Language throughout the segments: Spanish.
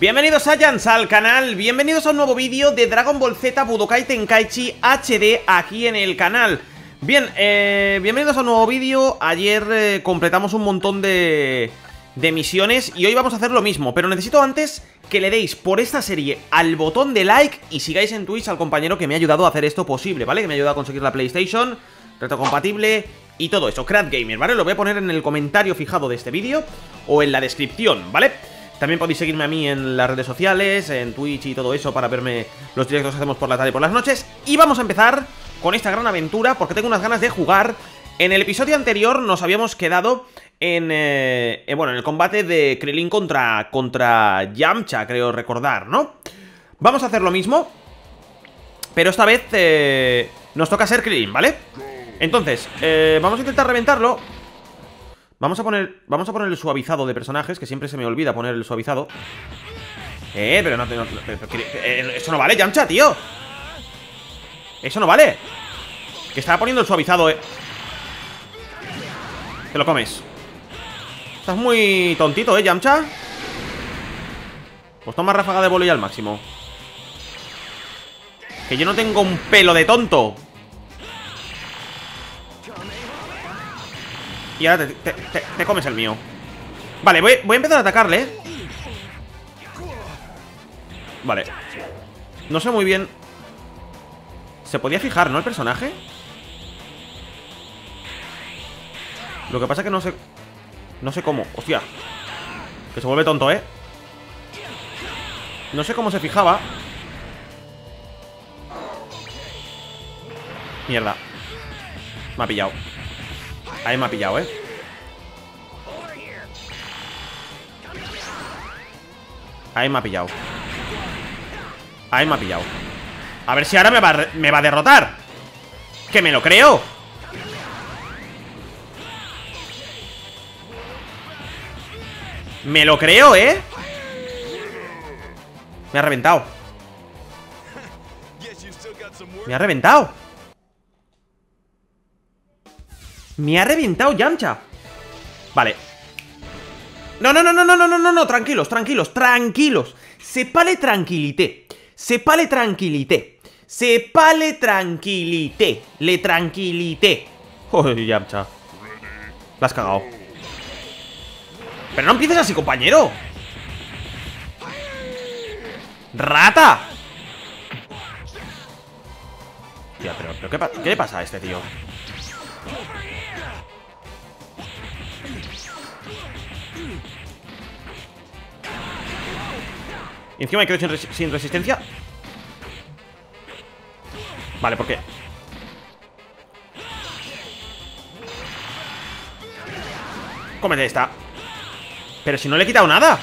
Bienvenidos a Jans al canal, bienvenidos a un nuevo vídeo de Dragon Ball Z Budokai Tenkaichi HD aquí en el canal Bien, eh, bienvenidos a un nuevo vídeo, ayer eh, completamos un montón de, de misiones y hoy vamos a hacer lo mismo Pero necesito antes que le deis por esta serie al botón de like y sigáis en Twitch al compañero que me ha ayudado a hacer esto posible, ¿vale? Que me ha ayudado a conseguir la PlayStation, reto compatible y todo eso, Crat Gamer, ¿vale? Lo voy a poner en el comentario fijado de este vídeo o en la descripción, ¿vale? También podéis seguirme a mí en las redes sociales, en Twitch y todo eso para verme los directos que hacemos por la tarde y por las noches. Y vamos a empezar con esta gran aventura porque tengo unas ganas de jugar. En el episodio anterior nos habíamos quedado en, eh, bueno, en el combate de Krillin contra, contra Yamcha, creo recordar, ¿no? Vamos a hacer lo mismo, pero esta vez eh, nos toca ser Krillin, ¿vale? Entonces, eh, vamos a intentar reventarlo Vamos a poner vamos a poner el suavizado de personajes, que siempre se me olvida poner el suavizado. Eh, pero no... no eh, eso no vale, Yamcha, tío. Eso no vale. Que estaba poniendo el suavizado, eh. Te lo comes. Estás muy tontito, eh, Yamcha. Pues toma ráfaga de bolo al máximo. Que yo no tengo un pelo de tonto. Y ahora te, comes el mío. Vale, voy, voy a empezar a atacarle Vale. No sé muy bien. Se podía fijar, ¿no? El personaje Lo que pasa es que no sé No sé cómo, hostia. Que se vuelve tonto, ¿eh? No sé cómo se fijaba. Mierda. Me ha pillado Ahí me ha pillado, ¿eh? Ahí me ha pillado. Ahí me ha pillado. A ver si ahora me va, me va a derrotar. Que me lo creo. Me lo creo, ¿eh? Me ha reventado. Me ha reventado Me ha reventado Yamcha. Vale. No, no, no, no, no, no, no, no, tranquilos, tranquilos, tranquilos. Sepale tranquilité Sepale tranquilité Sepale tranquilité Le tranquilité Joder, Yamcha. La has cagado Pero no empieces así, compañero. ¡Rata! Tía, pero, ¿qué, ¿qué le pasa a este tío? Encima me quedo sin, resistencia Vale, ¿por qué? Cómete esta Pero si no le he quitado nada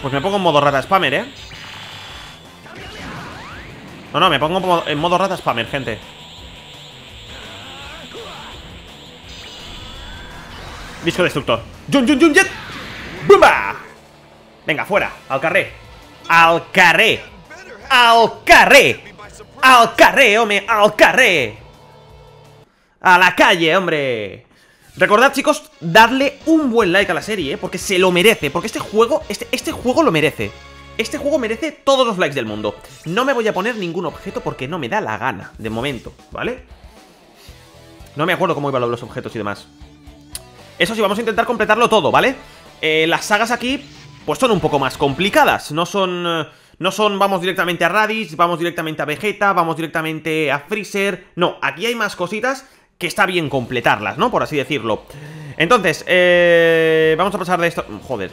Pues me pongo en modo rata spammer, ¿eh? No, no, me pongo en modo rata spammer, gente Disco destructor ¡Jun, jun, jun, jet! Venga, fuera, al carré. Al carré. Al carré. Al carré, hombre, al carré. A la calle, hombre. Recordad, chicos, darle un buen like a la serie, ¿eh? Porque se lo merece Porque este juego, este, este juego lo merece. Este juego merece todos los likes del mundo. No me voy a poner ningún objeto porque no me da la gana De momento, ¿vale? No me acuerdo cómo iban los objetos y demás. Eso sí, vamos a intentar completarlo todo, ¿vale? Eh, las sagas aquí pues son un poco más complicadas. No son... Eh, no son vamos directamente a Raditz, vamos directamente a Vegeta, vamos directamente a Freezer... No, aquí hay más cositas que está bien completarlas, ¿no? Por así decirlo. Entonces, eh, vamos a pasar de esto... Joder.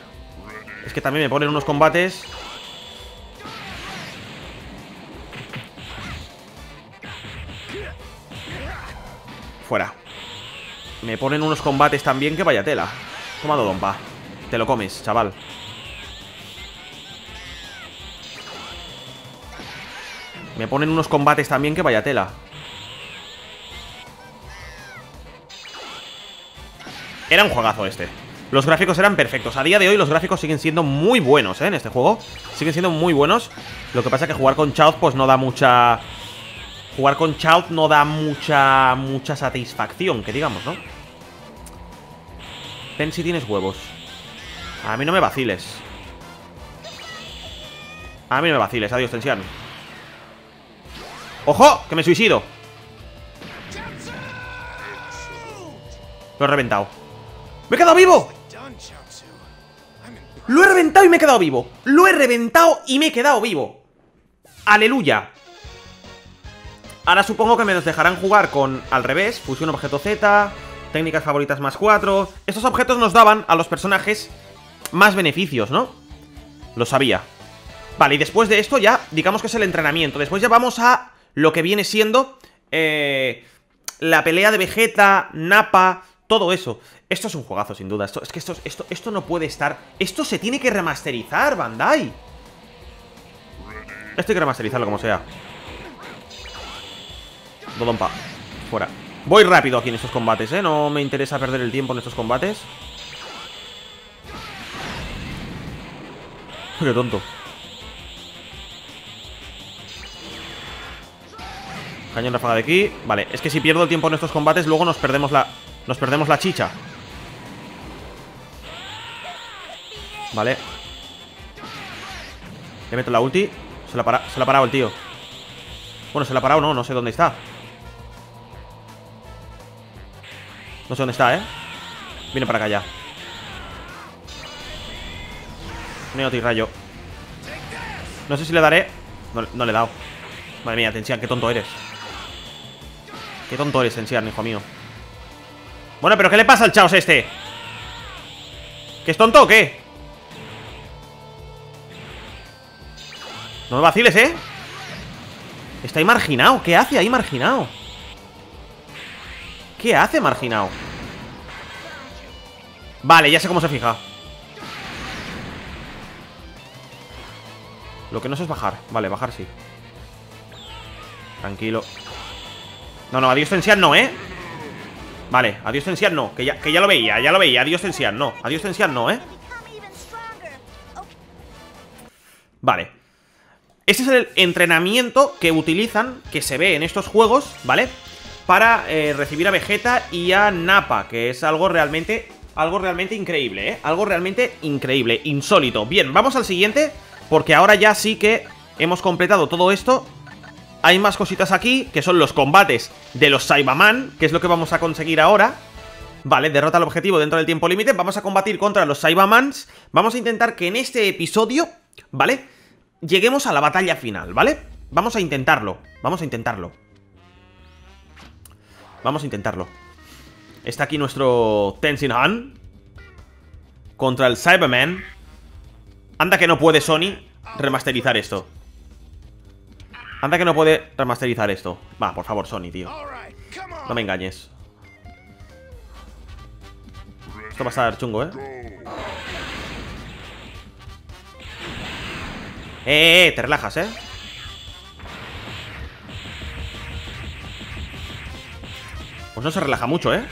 Es que también me ponen unos combates... Fuera. Me ponen unos combates también que vaya tela. Toma dompa. Te lo comes, chaval. Me ponen unos combates también que vaya tela. Era un juegazo este. Los gráficos eran perfectos. A día de hoy los gráficos siguen siendo muy buenos, ¿eh? En este juego. Siguen siendo muy buenos. Lo que pasa es que jugar con Chaos pues no da mucha... Jugar con Chaos no da mucha... Mucha satisfacción, que digamos, ¿no? Ven si tienes huevos. A mí no me vaciles. A mí no me vaciles. Adiós, tensión. ¡Ojo! ¡Que me suicido! Lo he reventado. ¡Me he quedado vivo! Lo he reventado y me he quedado vivo. Lo he reventado y me he quedado vivo. ¡Aleluya! Ahora supongo que me los dejarán jugar con al revés, fusión objeto Z, técnicas favoritas más 4. Estos objetos nos daban a los personajes más beneficios, ¿no? Lo sabía. Vale, y después de esto ya, digamos que es el entrenamiento. Después ya vamos a lo que viene siendo eh, la pelea de Vegeta, Nappa, todo eso. Esto es un juegazo, sin duda. Esto, es que esto, esto, esto no puede estar... Esto se tiene que remasterizar, Bandai. Esto hay que remasterizarlo como sea. Dodonpa. Fuera. Voy rápido aquí en estos combates, ¿eh? No me interesa perder el tiempo en estos combates. Qué tonto. Cañón ráfaga de aquí. Vale, es que si pierdo el tiempo en estos combates, luego nos perdemos la. Nos perdemos la chicha. Vale. Le meto la ulti. Se la, para... se la ha parado el tío. Bueno, se la ha parado, no, no sé dónde está. No sé dónde está, ¿eh? Viene para acá ya Neoti rayo No sé si le daré no, le he dado Madre mía, Tensian, qué tonto eres Qué tonto eres, Tensian, hijo mío Bueno, pero ¿qué le pasa al chaos este? ¿Que es tonto o qué? No me vaciles, ¿eh? Está ahí marginado ¿Qué hace ahí marginado? ¿Qué hace marginado? Vale, ya sé cómo se fija Lo que no sé es bajar Vale, bajar sí Tranquilo No, no, adiós Tensian no, ¿eh? Vale, adiós Tensian no que ya, que ya lo veía, ya lo veía Adiós Tensian no, adiós Tensian no, ¿eh? Vale Este es el entrenamiento que utilizan Que se ve en estos juegos, ¿vale? para eh, recibir a Vegeta y a Nappa, que es algo realmente, algo realmente increíble, ¿eh? Algo realmente increíble, insólito. Bien, vamos al siguiente, porque ahora ya sí que hemos completado todo esto. Hay más cositas aquí, que son los combates de los Saibaman, que es lo que vamos a conseguir ahora. Vale, derrota el objetivo dentro del tiempo límite. Vamos a combatir contra los Saibamans. Vamos a intentar que en este episodio, ¿vale? Lleguemos a la batalla final, ¿vale? Vamos a intentarlo, vamos a intentarlo. Vamos a intentarlo. Está aquí nuestro Tenzin Han. Contra el Cyberman. Anda que no puede Sony remasterizar esto. Anda que no puede remasterizar esto. Va, por favor, Sony, tío. No me engañes. Esto va a estar chungo, ¿eh? Eh, eh, te relajas, ¿eh? Pues no se relaja mucho, ¿eh?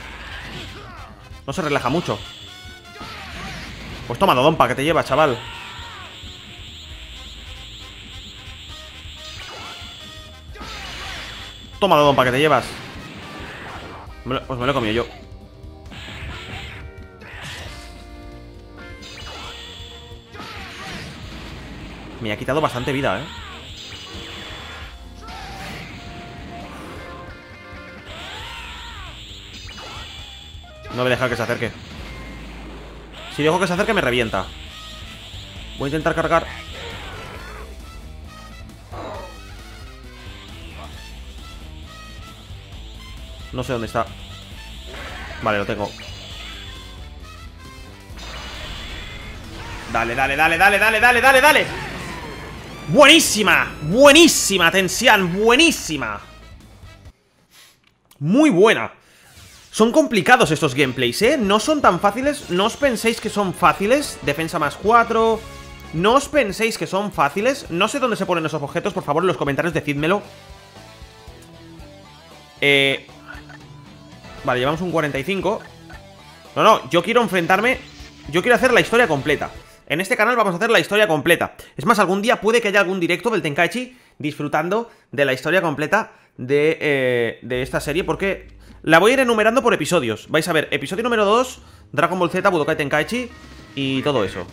No se relaja mucho Pues toma, Dodonpa, que te lleva, chaval Toma, Dodonpa, que te llevas Pues me lo he comido yo. Me ha quitado bastante vida, ¿eh? No voy a dejar que se acerque. Si dejo que se acerque me revienta. Voy a intentar cargar No sé dónde está. Vale, lo tengo. Dale, dale, dale, dale, dale, dale, dale, dale. Buenísima Buenísima, Tensian, buenísima. Muy buena. Son complicados estos gameplays, ¿eh? No son tan fáciles, no os penséis que son fáciles. Defensa más 4 No os penséis que son fáciles. No sé dónde se ponen esos objetos, por favor en los comentarios decídmelo. Eh... Vale, llevamos un 45 No, no, yo quiero enfrentarme Yo quiero hacer la historia completa En este canal vamos a hacer la historia completa Es más, algún día puede que haya algún directo del Tenkaichi Disfrutando de la historia completa de, eh, de esta serie Porque la voy a ir enumerando por episodios Vais a ver, episodio número 2 Dragon Ball Z, Budokai Tenkaichi y todo eso.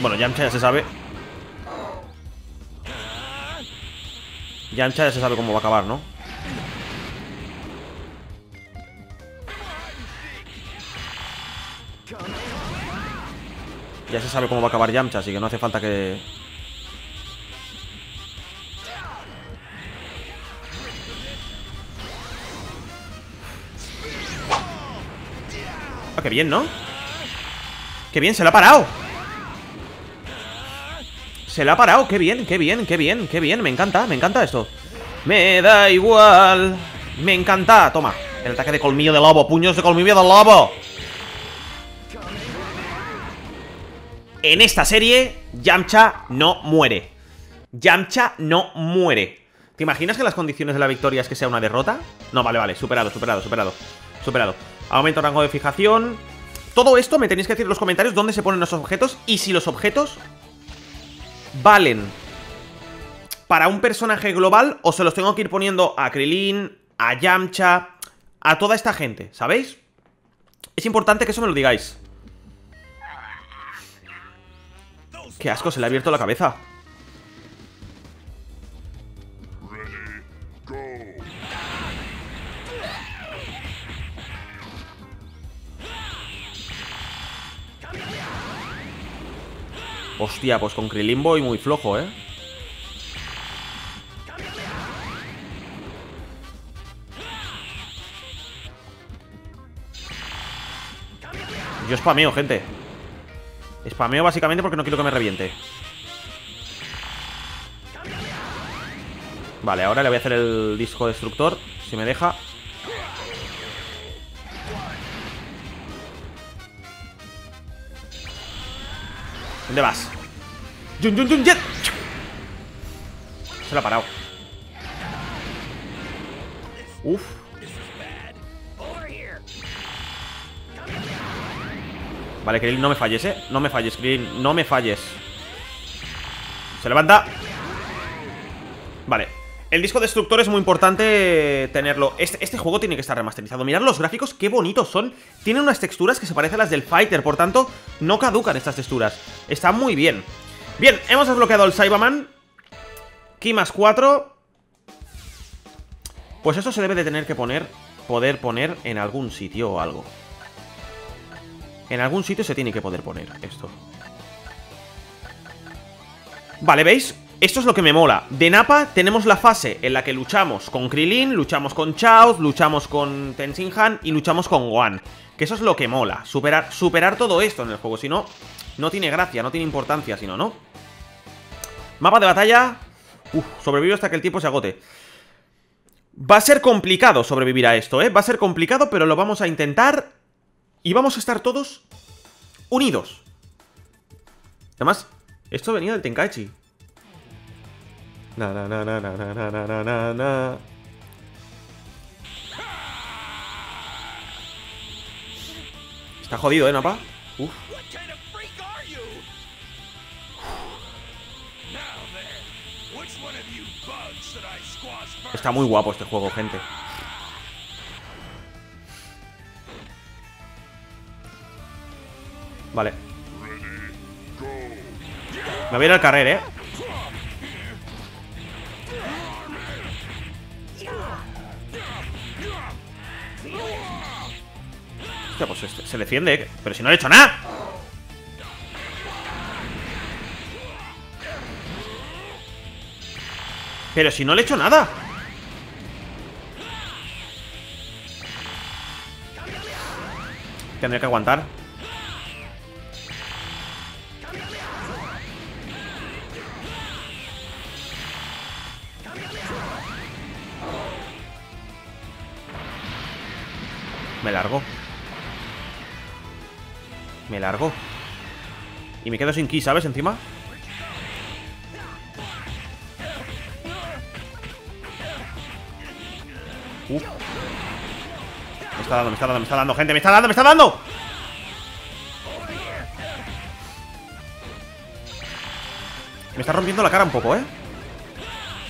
Bueno, Yamcha ya se sabe. Yamcha ya se sabe cómo va a acabar, ¿no? Ya se sabe cómo va a acabar Yamcha, así que no hace falta que... Ah, qué bien, ¿no? Qué bien, se lo ha parado Se lo ha parado, qué bien, qué bien, qué bien, qué bien Me encanta, me encanta esto Me da igual Me encanta, toma El ataque de colmillo de lobo, puños de colmillo de lobo En esta serie, Yamcha no muere. Yamcha no muere. ¿Te imaginas que las condiciones de la victoria es que sea una derrota? No, vale, vale, superado, superado, superado. Superado. Aumento rango de fijación. Todo esto me tenéis que decir en los comentarios dónde se ponen los objetos y si los objetos valen para un personaje global o se los tengo que ir poniendo a Krilin, a Yamcha, a toda esta gente, ¿sabéis? Es importante que eso me lo digáis. Qué asco, se le ha abierto la cabeza Hostia, pues con Krilin voy muy flojo, ¿eh? Yo spameo, gente. Spameo básicamente porque no quiero que me reviente. Vale, ahora le voy a hacer el disco destructor Si me deja ¿Dónde vas? ¡Jun, jun, jun, jet! Se lo ha parado Uf Vale, Krillin, no me falles, ¿eh? No me falles, Krillin, no me falles Se levanta Vale El disco destructor es muy importante tenerlo. Este, este, juego tiene que estar remasterizado. Mirad los gráficos, qué bonitos son. Tienen unas texturas que se parecen a las del Fighter Por tanto, no caducan estas texturas. Está muy bien. Bien, hemos desbloqueado el Cyberman. Ki más 4 Pues eso se debe de tener que poner Poder poner en algún sitio o algo. En algún sitio se tiene que poder poner esto. Vale, ¿veis? Esto es lo que me mola. De Napa tenemos la fase en la que luchamos con Krilin, luchamos con Chaos, luchamos con Tenzin Han y luchamos con Gohan. Que eso es lo que mola. Superar, superar todo esto en el juego. Si no, no tiene gracia, no tiene importancia, si no, ¿no? Mapa de batalla. Uf, sobrevivo hasta que el tiempo se agote. Va a ser complicado sobrevivir a esto, ¿eh? Va a ser complicado, pero lo vamos a intentar y vamos a estar todos unidos. Además, esto venía del Tenkaichi. Na, na, na, na, na, na, na, na, na. Está jodido, ¿eh, Napa? Está muy guapo este juego, gente. Vale Me voy a ir al carrer, ¿eh? Hostia, pues este, se defiende, ¿eh? Pero si no le he hecho nada Pero si no le he hecho nada Tendré que aguantar Me largo Y me quedo sin ki, ¿sabes? Encima. Me está dando, me está dando, me está dando, gente, me está dando, me está dando Me está rompiendo la cara un poco, ¿eh?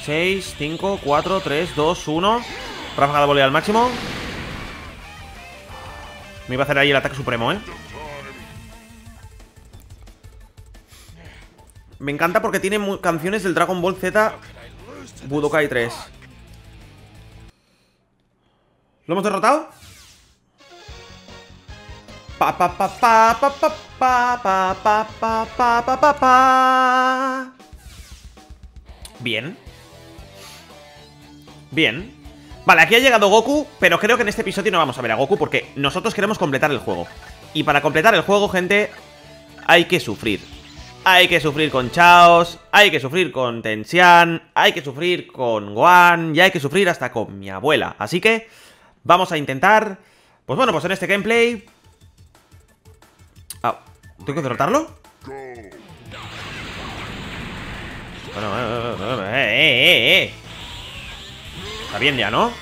6, 5, 4, 3, 2, 1 Ráfaga de volea al máximo Me iba a hacer ahí el ataque supremo, ¿eh? Me encanta porque tiene canciones del Dragon Ball Z Budokai 3 ¿Lo hemos derrotado? Pa pa pa pa pa pa pa pa pa pa pa pa Bien Bien Vale, aquí ha llegado Goku, pero creo que en este episodio no vamos a ver a Goku porque nosotros queremos completar el juego. Y para completar el juego, gente, hay que sufrir. Hay que sufrir con Chaos, hay que sufrir con Tensian, hay que sufrir con Gohan y hay que sufrir hasta con mi abuela. Así que vamos a intentar... Pues bueno, pues en este gameplay... Ah, ¿tengo que derrotarlo? Bueno, eh, eh, eh, eh. Está bien ya, ¿no?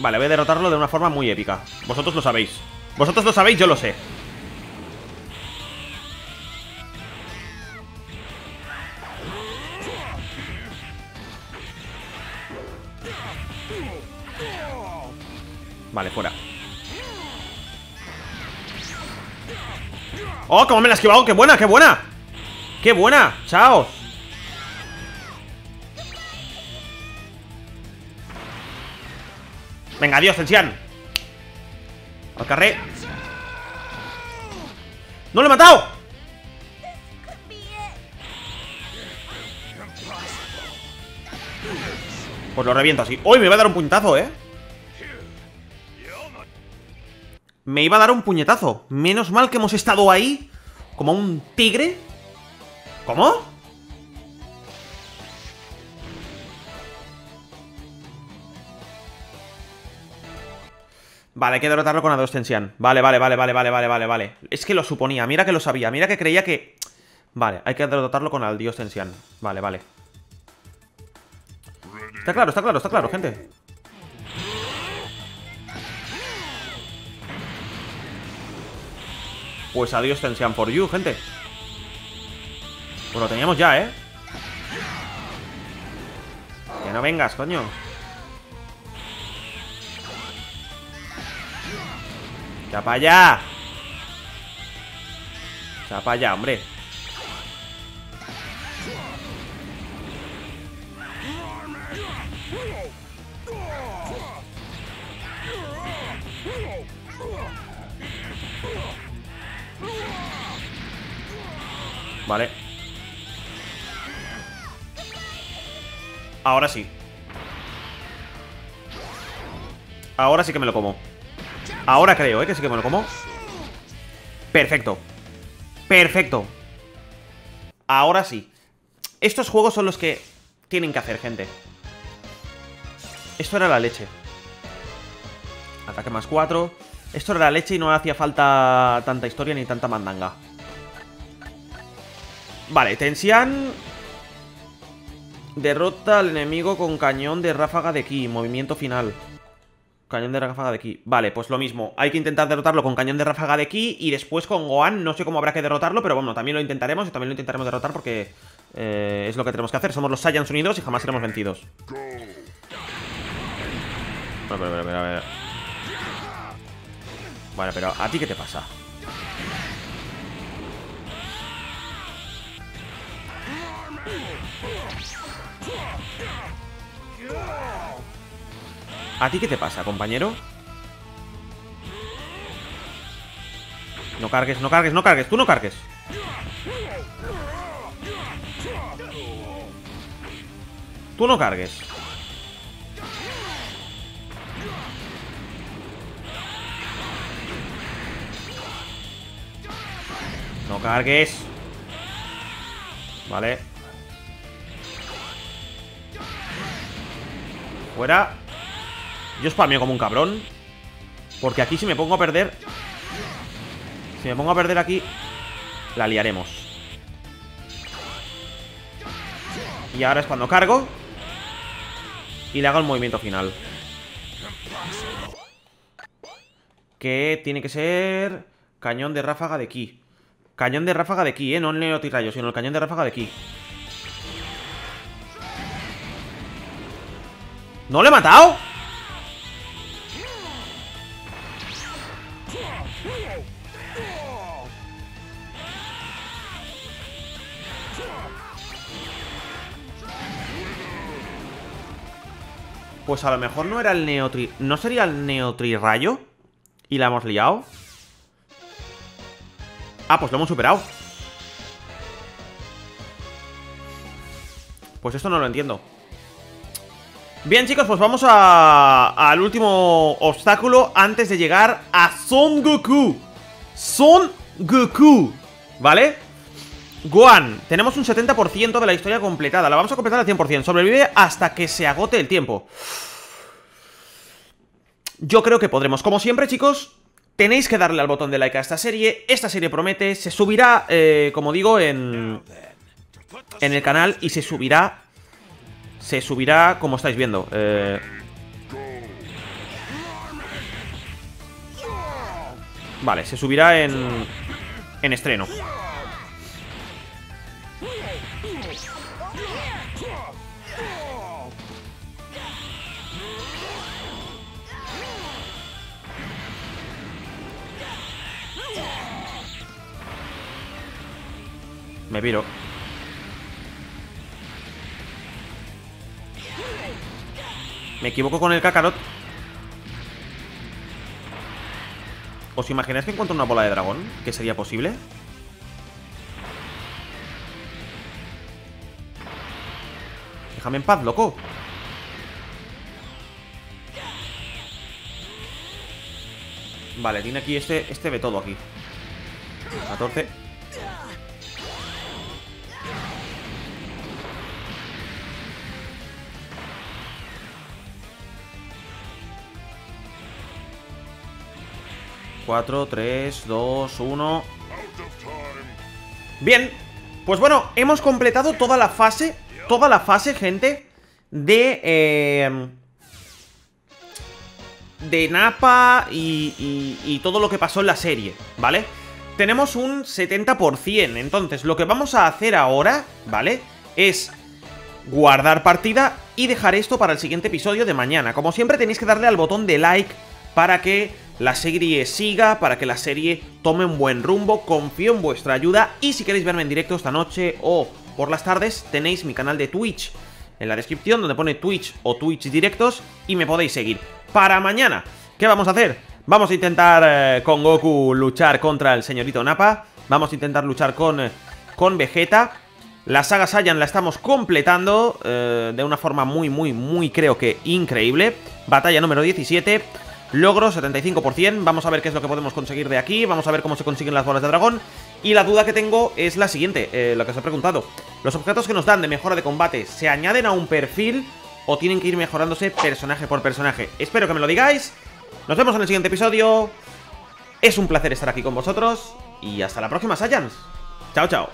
Vale, voy a derrotarlo de una forma muy épica Vosotros lo sabéis Vosotros lo sabéis, yo lo sé Vale, fuera ¡Oh, cómo me la he esquivado! ¡Qué buena, qué buena! ¡Qué buena! ¡Chao! Venga, adiós, Tensian Al carré ¡No lo he matado! Pues lo reviento así ¡Uy! Me iba a dar un puñetazo, ¿eh? Me iba a dar un puñetazo Menos mal que hemos estado ahí Como un tigre ¿Cómo? Vale, hay que derrotarlo con a 2 Tensian Vale, vale, vale, vale, vale, vale, vale, vale. Es que lo suponía, mira que lo sabía Mira que creía que... Vale, hay que derrotarlo con al dios Tensian Vale, vale. Está claro, está claro, está claro, gente. Pues adiós Tensian por you, gente. Pues lo teníamos ya, ¿eh? Que no vengas, coño ¡Ya para allá! ¡Ya para allá, hombre! Vale Ahora sí Ahora sí que me lo como Ahora creo, ¿eh? Que sí que me lo como. Perfecto. Perfecto. Ahora sí. Estos juegos son los que tienen que hacer, gente. Esto era la leche. Ataque más 4 Esto era la leche y no hacía falta tanta historia ni tanta mandanga. Vale, Tensian Derrota al enemigo con cañón de ráfaga de ki Movimiento final Cañón de ráfaga de ki. Vale, pues lo mismo. Hay que intentar derrotarlo con cañón de ráfaga de ki y después con Gohan. No sé cómo habrá que derrotarlo, pero bueno, también lo intentaremos y también lo intentaremos derrotar porque eh, es lo que tenemos que hacer. Somos los Saiyans unidos y jamás seremos vencidos. Vale, pero, pero, pero, Vale, pero ¿a ti qué te pasa? ¿A ti qué te pasa, compañero? No cargues, no cargues, no cargues, tú no cargues. Tú no cargues. No cargues. Vale. Fuera yo spameo como un cabrón. Porque aquí si me pongo a perder Si me pongo a perder aquí La liaremos. Y ahora es cuando cargo Y le hago el movimiento final. Que tiene que ser Cañón de ráfaga de ki. Cañón de ráfaga de ki, eh, no el neotirrayo Sino el cañón de ráfaga de ki. ¿No le he matado? Pues a lo mejor no era el Neotri... ¿No sería el Neotri-Rayo? ¿Y la hemos liado? Ah, pues lo hemos superado Pues esto no lo entiendo Bien chicos, pues vamos al último obstáculo antes de llegar a Son Goku Son Goku ¿Vale? Guan, tenemos un 70% de la historia completada. La vamos a completar al 100% Sobrevive hasta que se agote el tiempo. Yo creo que podremos. Como siempre chicos, tenéis que darle al botón de like a esta serie. Esta serie promete, se subirá, eh, como digo, en, en el canal Y se subirá Se subirá, como estáis viendo eh... Vale, se subirá en, en estreno Me viro Me equivoco con el Kakarot ¿Os imagináis que encuentro una bola de dragón? ¿Que sería posible? Déjame en paz, loco Vale, tiene aquí este Este ve todo aquí 14 4, 3, 2, 1 Bien, pues bueno, hemos completado toda la fase Toda la fase, gente De... Eh, de Napa y, y, todo lo que pasó en la serie, ¿vale? Tenemos un 70%, entonces lo que vamos a hacer ahora, ¿vale? Es guardar partida y dejar esto para el siguiente episodio de mañana Como siempre tenéis que darle al botón de like para que la serie siga, para que la serie tome un buen rumbo. Confío en vuestra ayuda y si queréis verme en directo esta noche o por las tardes, tenéis mi canal de Twitch en la descripción donde pone Twitch o Twitch directos y me podéis seguir. Para mañana, ¿qué vamos a hacer? Vamos a intentar eh, con Goku luchar contra el señorito Nappa. Vamos a intentar luchar con, eh, con Vegeta. La saga Saiyan la estamos completando eh, de una forma muy, muy, muy creo que increíble. Batalla número 17. Logro 75%, vamos a ver qué es lo que podemos conseguir de aquí, vamos a ver cómo se consiguen las bolas de dragón Y la duda que tengo es la siguiente, eh, lo que os he preguntado. ¿Los objetos que nos dan de mejora de combate se añaden a un perfil o tienen que ir mejorándose personaje por personaje? Espero que me lo digáis, nos vemos en el siguiente episodio. Es un placer estar aquí con vosotros y hasta la próxima Saiyans. Chao, chao